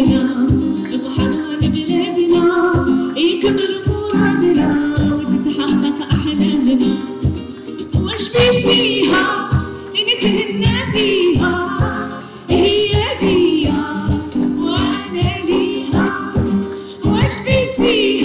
بلادنا فيها نتهنى فيها هي بيا وأنا ليها بي فيها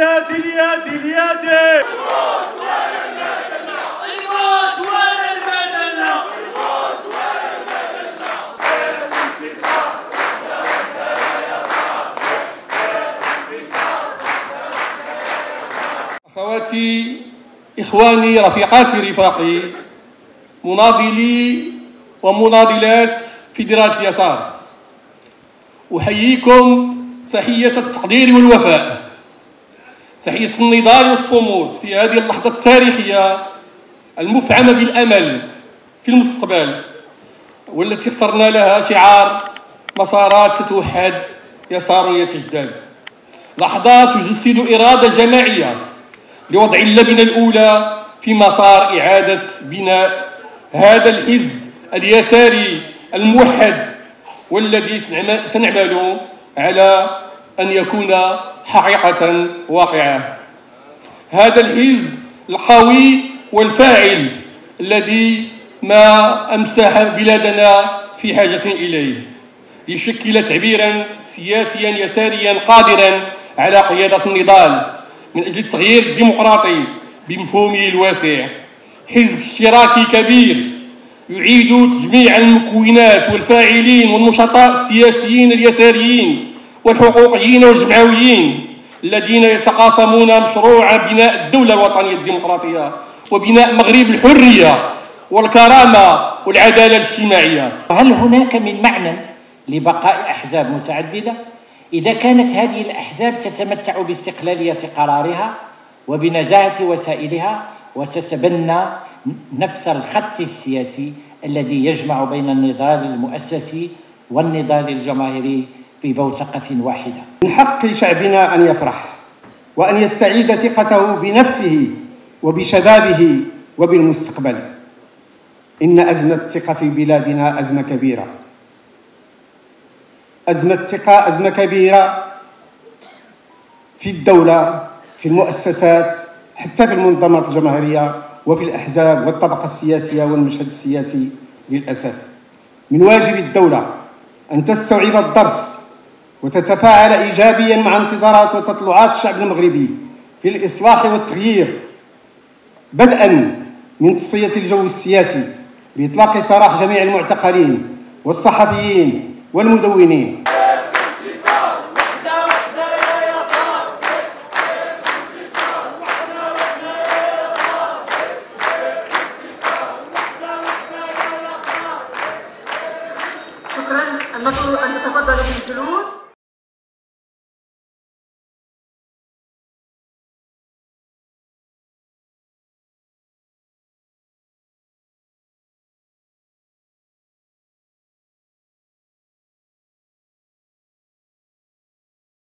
اليد اليد المدنة أخواتي إخواني رفيقاتي رفاقي مناضلي ومناضلات فيدرالية اليسار. أحييكم تحية التقدير والوفاء. تحية النضال والصمود في هذه اللحظة التاريخية المفعمة بالأمل في المستقبل والتي اخترنا لها شعار مسارات تتوحد يسار يتجدد. لحظة تجسد إرادة جماعية لوضع اللبنة الأولى في مسار إعادة بناء هذا الحزب اليساري الموحد والذي سنعم- سنعمل على أن يكون حقيقة واقعة. هذا الحزب القوي والفاعل الذي ما أمسح بلادنا في حاجة إليه. ليشكل تعبيرا سياسيا يساريا قادرا على قيادة النضال من أجل التغيير الديمقراطي بمفهومه الواسع. حزب اشتراكي كبير يعيد تجميع المكونات والفاعلين والنشطاء السياسيين اليساريين والحقوقيين والجمعويين الذين يتقاسمون مشروع بناء الدولة الوطنية الديمقراطية وبناء مغرب الحرية والكرامة والعدالة الاجتماعية. هل هناك من معنى لبقاء أحزاب متعددة؟ إذا كانت هذه الأحزاب تتمتع باستقلالية قرارها وبنزاهة وسائلها وتتبنى نفس الخط السياسي الذي يجمع بين النضال المؤسسي والنضال الجماهيري في بوتقه واحدة. من حق شعبنا أن يفرح وأن يستعيد ثقته بنفسه وبشبابه وبالمستقبل. إن أزمة الثقة في بلادنا أزمة كبيرة. أزمة الثقة أزمة كبيرة في الدولة في المؤسسات حتى في المنظمات الجماهيرية وفي الأحزاب والطبقة السياسية والمشهد السياسي للأسف. من واجب الدولة أن تستوعب الدرس وتتفاعل إيجابيا مع انتظارات وتطلعات الشعب المغربي في الإصلاح والتغيير بدءا من تصفية الجو السياسي بإطلاق سراح جميع المعتقلين والصحفيين والمدونين. شكرا. المفروض أن تتفضلوا بالجلوس.